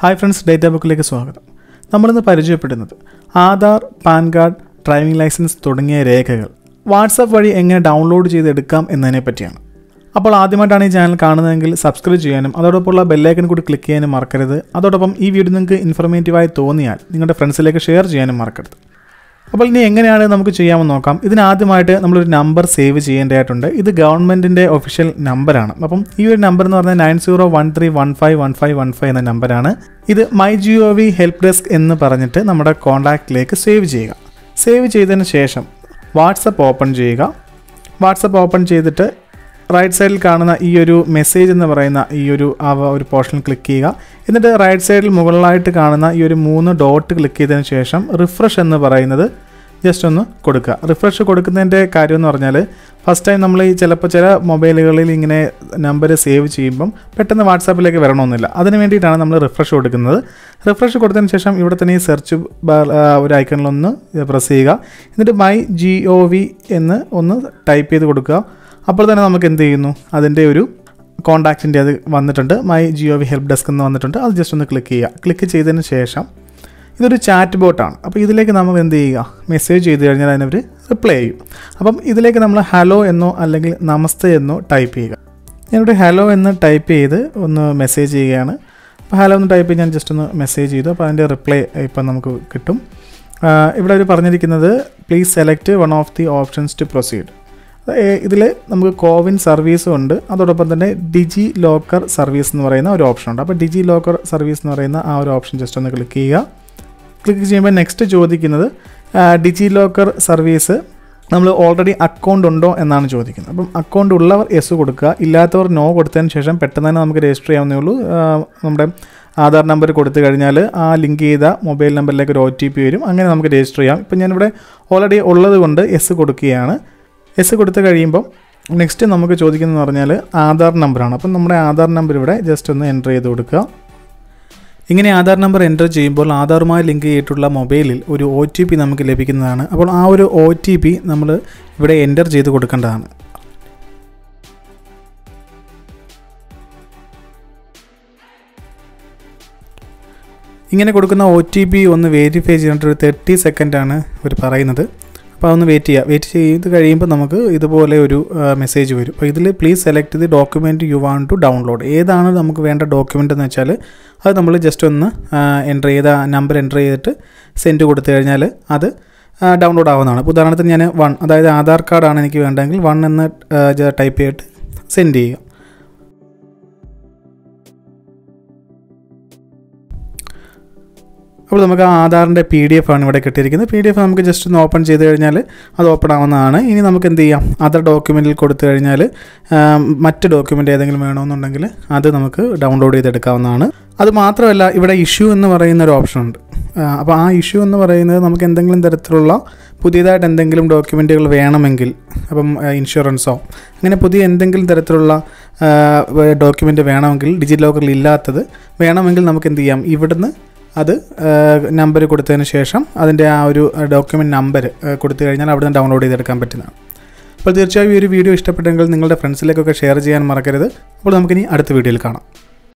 Hi friends data ബുക്കിലേക്ക് സ്വാഗതം. നമ്മളിന്ന് പരിചയപ്പെടുന്നത് Aadhaar PAN card driving licence തുടങ്ങിയ രേഖകൾ. വാട്സാപ്പ് വഴി എങ്ങനെ ഡൗൺലോഡ് ചെയ്തെടുക്കാം എന്നതിനെ പറ്റിയാണ്. അപ്പോൾ ആദ്യമായിട്ടാണ് ഈ ചാനൽ കാണുന്നതെങ്കിൽ സബ്സ്ക്രൈബ് ചെയ്യാനും അതോടൊപ്പമുള്ള ബെല്ലൈക്കൻ കൂടി ക്ലിക്ക് ചെയ്യാനും മറക്കരുത്. അതോടൊപ്പം ഈ വീഡിയോ നിങ്ങൾക്ക് ഇൻഫർമേറ്റീവായി തോന്നിയാൽ നിങ്ങളുടെ ഫ്രണ്ട്സിലേക്ക് ഷെയർ ചെയ്യാനും മറക്കരുത്. അപ്പോൾ ഇനി എങ്ങനെയാണ് നമുക്ക് ചെയ്യാമെന്ന് നോക്കാം. ഇതിനാദ്യമായിട്ട് നമ്മളൊരു നമ്പർ സേവ് ചെയ്യേണ്ടതായിട്ടുണ്ട്. ഇത് ഗവൺമെന്റിന്റെ ഒഫീഷ്യൽ നമ്പറാണ് അപ്പം ഈ ഒരു നമ്പർ എന്ന് പറഞ്ഞാൽ nine zero one three one five one five one five എന്ന നമ്പറാണ് ഇത് my G O V help desk എന്ന് പറഞ്ഞിട്ട് നമ്മുടെ കോൺടാക്റ്റിലേക്ക് സേവ് ചെയ്യുക. സേവ് ചെയ്തതിന് ശേഷം വാട്സപ്പ് ഓപ്പൺ ചെയ്യുക. വാട്സപ്പ് ഓപ്പൺ ചെയ്തിട്ട് റൈറ്റ് സൈഡിൽ കാണുന്ന ഈ ഒരു മെസ്സേജ് എന്ന് പറയുന്ന ഈ ഒരു ഒരു പോർഷനിൽ ക്ലിക്ക് ചെയ്യുക. എന്നിട്ട് റൈറ്റ് സൈഡിൽ മുകളിലായിട്ട് കാണുന്ന ഈ ഒരു മൂന്ന് ഡോട്ട് ക്ലിക്ക് ചെയ്തതിന് ശേഷം റിഫ്രഷ് എന്ന് പറയുന്നത് ജസ്റ്റ് ഒന്ന് കൊടുക്കുക. റിഫ്രഷ് കൊടുക്കുന്നതിന്റെ കാര്യം എന്ന് പറഞ്ഞാൽ ഫസ്റ്റ് ടൈം നമ്മൾ ഈ ചിലപ്പോൾ ചില മൊബൈലുകളിൽ ഇങ്ങനെ നമ്പർ സേവ് ചെയ്യുമ്പം പെട്ടെന്ന് വാട്സാപ്പിലേക്ക് വരണമെന്നില്ല. അതിന് വേണ്ടിയിട്ടാണ് നമ്മൾ റിഫ്രഷ് കൊടുക്കുന്നത്. റിഫ്രഷ് കൊടുത്തതിന് ശേഷം ഇവിടെ തന്നെ ഈ സെർച്ച് ഒരു ഐക്കണിലൊന്ന് പ്രസ് ചെയ്യുക. എന്നിട്ട് മൈ ജി ഒ വി എന്ന് ഒന്ന് ടൈപ്പ് ചെയ്ത് കൊടുക്കുക. അപ്പോൾ തന്നെ നമുക്ക് എന്ത് ചെയ്യുന്നു? അതിന്റെ ഒരു കോൺടാക്റ്റിന്റെ അത് വന്നിട്ടുണ്ട്. My Jio we help desk എന്ന് വന്നിട്ടുണ്ട്. അത് ജസ്റ്റ് ഒന്ന് ക്ലിക്ക് ചെയ്യുക. ക്ലിക്ക് ചെയ്തതിന് ശേഷം ഇതൊരു ചാറ്റ് ബോട്ടാണ് അപ്പോൾ ഇതിലേക്ക് നമ്മൾ എന്ത് ചെയ്യുക? മെസ്സേജ് ചെയ്ത് കഴിഞ്ഞാൽ അതിനവർ റിപ്ലൈ ചെയ്യും. അപ്പം ഇതിലേക്ക് നമ്മൾ ഹലോ എന്നോ അല്ലെങ്കിൽ നമസ്തേ എന്നോ ടൈപ്പ് ചെയ്യുക. ഞാനിവിടെ ഹലോ എന്ന് ടൈപ്പ് ചെയ്ത് ഒന്ന് മെസ്സേജ് ചെയ്യുകയാണ്. അപ്പോൾ ഹലോ എന്ന് ടൈപ്പ് ചെയ്ത് ഞാൻ ജസ്റ്റ് ഒന്ന് മെസ്സേജ് ചെയ്തു. അപ്പോൾ അതിന്റെ റിപ്ലൈ ഇപ്പം നമുക്ക് കിട്ടും. ഇവിടെ അവർ പറഞ്ഞിരിക്കുന്നത് please select one of the options to proceed ഇതിൽ നമുക്ക് കോവിൻ സർവീസും ഉണ്ട്. അതോടൊപ്പം തന്നെ ഡിജി ലോക്കർ സർവീസ് എന്ന് പറയുന്ന ഒരു ഓപ്ഷൻ ഉണ്ട്. അപ്പോൾ ഡിജി ലോക്കർ സർവീസ് എന്ന് പറയുന്ന ആ ഒരു ഓപ്ഷൻ ജസ്റ്റ് ഒന്ന് ക്ലിക്ക് ചെയ്യുക. ക്ലിക്ക് ചെയ്യുമ്പോൾ നെക്സ്റ്റ് ചോദിക്കുന്നത് ഡിജി ലോക്കർ സർവീസ് നമ്മൾ ഓൾറെഡി അക്കൗണ്ട് ഉണ്ടോ എന്നാണ് ചോദിക്കുന്നത്. അപ്പം അക്കൗണ്ട് ഉള്ളവർ എസ് കൊടുക്കുക. ഇല്ലാത്തവർ നോ കൊടുത്തതിന് ശേഷം പെട്ടെന്ന് തന്നെ നമുക്ക് രജിസ്റ്റർ ചെയ്യാവുന്നേ ഉള്ളൂ. നമ്മുടെ ആധാർ നമ്പർ കൊടുത്തു കഴിഞ്ഞാൽ ആ ലിങ്ക് ചെയ്ത മൊബൈൽ നമ്പറിലേക്ക് ഒരു ഒ ടി പി വരും. അങ്ങനെ നമുക്ക് രജിസ്റ്റർ ചെയ്യാം. ഇപ്പം ഞാനിവിടെ ഓൾറെഡി ഉള്ളത് കൊണ്ട് എസ് കൊടുക്കുകയാണ്. എസ് കൊടുത്തു കഴിയുമ്പോൾ നെക്സ്റ്റ് നമുക്ക് ചോദിക്കുന്നതെന്ന് പറഞ്ഞാൽ ആധാർ നമ്പറാണ് അപ്പം നമ്മുടെ ആധാർ നമ്പർ ഇവിടെ ജസ്റ്റ് ഒന്ന് എന്റർ ചെയ്ത് കൊടുക്കുക. ഇങ്ങനെ ആധാർ നമ്പർ എന്റർ ചെയ്യുമ്പോൾ ആധാറുമായി ലിങ്ക് ചെയ്തിട്ടുള്ള മൊബൈലിൽ ഒരു ഒ ടി പി നമുക്ക് ലഭിക്കുന്നതാണ്. അപ്പോൾ ആ ഒരു ഒ ടി പി നമ്മൾ ഇവിടെ എന്റർ ചെയ്ത് കൊടുക്കേണ്ടതാണ്. ഇങ്ങനെ കൊടുക്കുന്ന ഒ ടി പി ഒന്ന് വെരിഫൈ ചെയ്തിട്ടൊരു തേർട്ടി സെക്കൻഡാണ് ഇവർ പറയുന്നത്. അപ്പോൾ അതൊന്ന് വെയിറ്റ് ചെയ്യുക വെയിറ്റ് ചെയ്ത് കഴിയുമ്പോൾ നമുക്ക് ഇതുപോലെ ഒരു മെസ്സേജ് വരും. അപ്പോൾ ഇതിൽ please select the document you want to download ഏതാണ് നമുക്ക് വേണ്ട ഡോക്യുമെന്റ് എന്ന് വെച്ചാൽ അത് നമ്മൾ ജസ്റ്റ് ഒന്ന് എന്റർ ചെയ്ത നമ്പർ എന്റർ ചെയ്തിട്ട് സെൻഡ് കൊടുത്തു കഴിഞ്ഞാൽ അത് ഡൗൺലോഡ് ആവുന്നതാണ്. ഉദാഹരണത്തിന് ഞാൻ വൺ അതായത് ആധാർ കാർഡാണ് എനിക്ക് വേണ്ടതെങ്കിൽ വൺ എന്ന് ടൈപ്പ് ചെയ്തിട്ട് സെൻഡ് ചെയ്യുക. അപ്പോൾ നമുക്ക് ആ ആധാറിന്റെ പി ഡി എഫ് ആണ് ഇവിടെ കിട്ടിയിരിക്കുന്നത്. പി ഡി എഫ് നമുക്ക് ജസ്റ്റ് ഒന്ന് ഓപ്പൺ ചെയ്ത് കഴിഞ്ഞാൽ അത് ഓപ്പൺ ആവുന്നതാണ്. ഇനി നമുക്ക് എന്ത് ചെയ്യാം? അതർ ഡോക്യുമെന്റിൽ കൊടുത്തു കഴിഞ്ഞാൽ മറ്റ് ഡോക്യുമെന്റ് ഏതെങ്കിലും വേണമെന്നുണ്ടെങ്കിൽ അത് നമുക്ക് ഡൗൺലോഡ് ചെയ്തെടുക്കാവുന്നതാണ്. അത് മാത്രമല്ല ഇവിടെ ഇഷ്യൂ എന്ന് പറയുന്ന ഒരു ഓപ്ഷൻ ഉണ്ട് അപ്പോൾ ആ ഇഷ്യൂ എന്ന് പറയുന്നത് നമുക്ക് എന്തെങ്കിലും തരത്തിലുള്ള പുതിയതായിട്ട് എന്തെങ്കിലും ഡോക്യുമെന്റുകൾ വേണമെങ്കിൽ അപ്പം ഇൻഷുറൻസോ അങ്ങനെ പുതിയ എന്തെങ്കിലും തരത്തിലുള്ള ഡോക്യുമെന്റ് വേണമെങ്കിൽ ഡിജി ലോക്കറിൽ ഇല്ലാത്തത് വേണമെങ്കിൽ നമുക്ക് എന്ത് ചെയ്യാം? ഇവിടുന്ന് അത് നമ്പർ കൊടുത്തതിന് ശേഷം അതിന്റെ ആ ഒരു ഡോക്യുമെന്റ് നമ്പർ കൊടുത്തു കഴിഞ്ഞാൽ അവിടെ നിന്ന് ഡൗൺലോഡ് ചെയ്തെടുക്കാൻ പറ്റുന്നതാണ്. അപ്പോൾ തീർച്ചയായും ഈ ഒരു വീഡിയോ ഇഷ്ടപ്പെട്ടെങ്കിൽ നിങ്ങളുടെ ഫ്രണ്ട്സിലേക്കൊക്കെ ഷെയർ ചെയ്യാൻ മറക്കരുത്. അപ്പോൾ നമുക്കിനി അടുത്ത വീഡിയോയിൽ കാണാം.